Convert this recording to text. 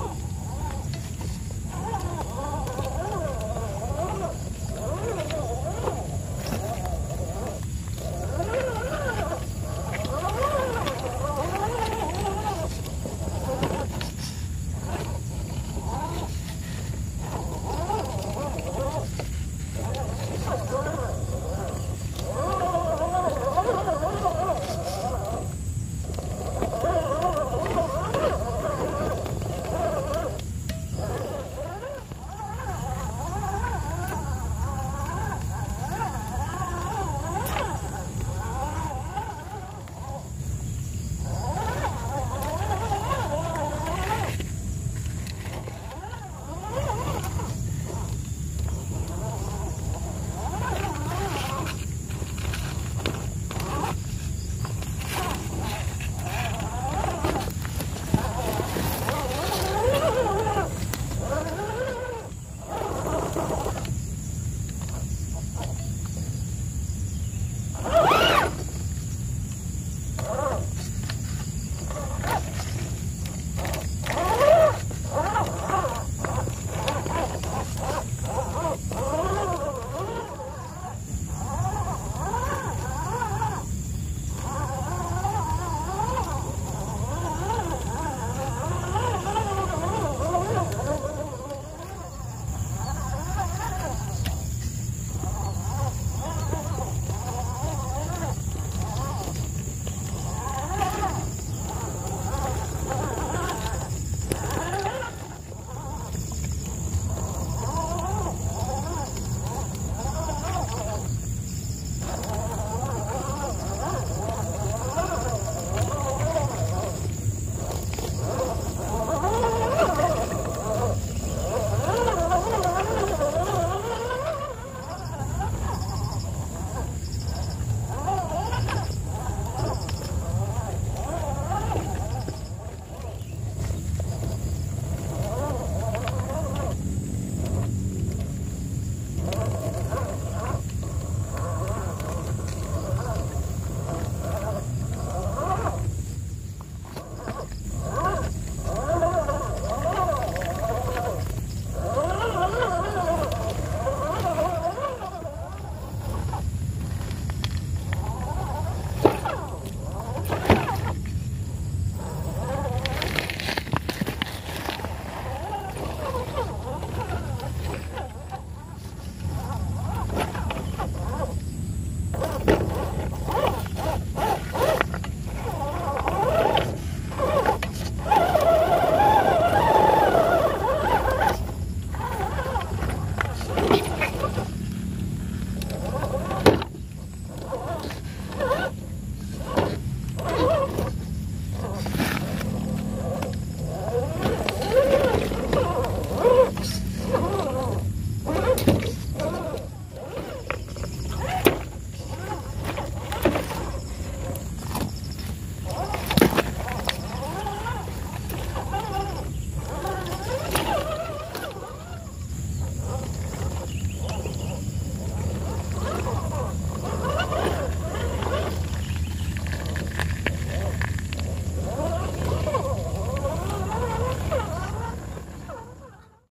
Oh.